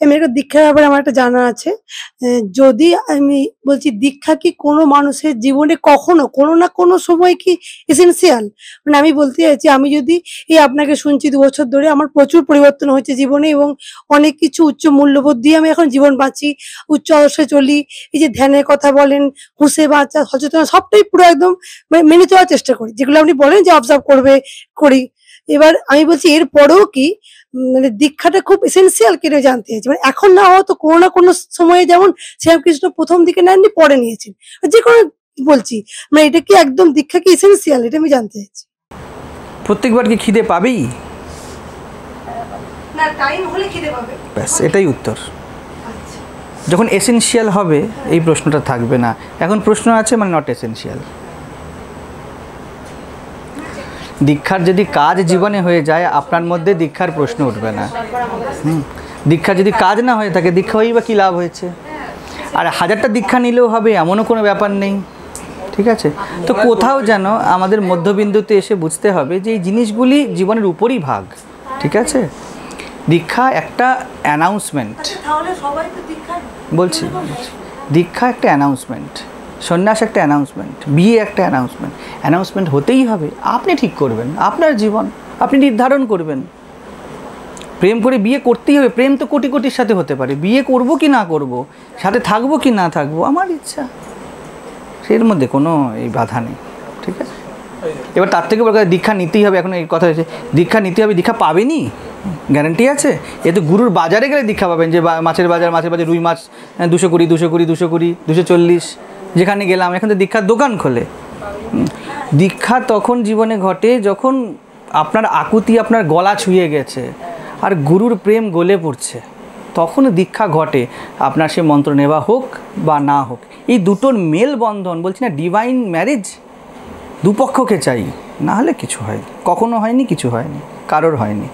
এমনি একটা দীক্ষার ব্যাপারে আমার একটা জানা আছে। যদি আমি বলছি দীক্ষা কি কোনো মানুষের জীবনে কখনো, কোনো না কোনো সময় কি এসেন্সিয়াল মানে আমি বলতে চাইছি, আমি যদি এই আপনাকে শুনছি দু বছর ধরে আমার প্রচুর পরিবর্তন হয়েছে জীবনে এবং অনেক কিছু উচ্চ মূল্যবোধ দিয়ে আমি এখন জীবন বাঁচি, উচ্চ আদর্শে চলি, এই যে ধ্যানের কথা বলেন হুঁসে বাঁচা সচেতন সবটাই পুরো একদম মেনে চলার চেষ্টা করি। যেগুলো আপনি বলেন যে অবজার্ভ করবে, করি। এবার আমি বলছি এর পরেও কি মানে দীক্ষাটা খুব এসেন্সিয়াল কেন জানতে চাইছি। মানে এখন না হয়তো কোনো না কোনো সময়ে যেমন শ্রীরামকৃষ্ণ প্রথম দিকে নেননি পরে নিয়েছেন। যে কোনো বলছি মানে এটা কি একদম দীক্ষা কি এসেন্সিয়াল এটা আমি জানতে চাইছি। প্রত্যেকবার কি খিদে পাবেই? না টাইম হলে খিদে পাবে। ব্যাস এটাই উত্তর। যখন এসেনশিয়াল হবে এই প্রশ্নটা থাকবে না। এখন প্রশ্ন আছে মানে নট এসেনশিয়াল দীক্ষার যদি কাজ জীবনে হয়ে যায় আপনার মধ্যে দীক্ষার প্রশ্ন উঠবে না। হুম। দীক্ষা যদি কাজ না হয়ে থাকে দীক্ষা হয়েই বা কী লাভ হয়েছে? আর হাজারটা দীক্ষা নিলেও হবে এমনও কোনো ব্যাপার নেই। ঠিক আছে? তো কোথাও যেন আমাদের মধ্যবিন্দুতে এসে বুঝতে হবে যে এই জিনিসগুলি জীবনের উপরই ভাগ। ঠিক আছে? দীক্ষা একটা অ্যানাউন্সমেন্ট বলছি বলছি। দীক্ষা একটা অ্যানাউন্সমেন্ট সন্ন্যাস একটা অ্যানাউন্সমেন্ট বিয়ে একটা অ্যানাউন্সমেন্ট অ্যানাউন্সমেন্ট হতেই হবে। আপনি ঠিক করবেন। আপনার জীবন, আপনি নির্ধারণ করবেন। প্রেম করে বিয়ে করতেই হবে। প্রেম তো কোটি কোটির সাথে হতে পারে। বিয়ে করব কি না করব? সাথে থাকব কি না থাকব? আমার ইচ্ছা। এর মধ্যে কোনো এই বাধা নেই। ঠিক আছে? এবার তার থেকে বড় দীক্ষা নিতেই হবে। এখন এই কথা হয়েছে, দীক্ষা নিতে হবে। দীক্ষা পাবেনি? গ্যারান্টি আছে? এ তো গুরুর বাজারে গেলে দীক্ষা পাবেন যে মাছের বাজার মাছের বাজার রুই মাছ, দুশো কুড়ি দুশো কুড়ি দুশো কুড়ি, দুশো চল্লিশ। যেখানে গেলাম, এখন তো দীক্ষার দোকান খোলে। দীক্ষা তখন জীবনে ঘটে যখন আপনার আকুতি, আপনার গলা ছুঁয়ে গেছে আর গুরুর প্রেম গলে পড়ছে, তখন দীক্ষা ঘটে। আপনার সে মন্ত্র নেওয়া হোক বা না হোক, এই দুটোর মেল বন্ধন বলছি না ডিভাইন ম্যারেজ দুপক্ষকে চাই। না হলে কিছু হয়নি, কখনো হয়নি, কিছু হয়নি, কারোর হয়নি।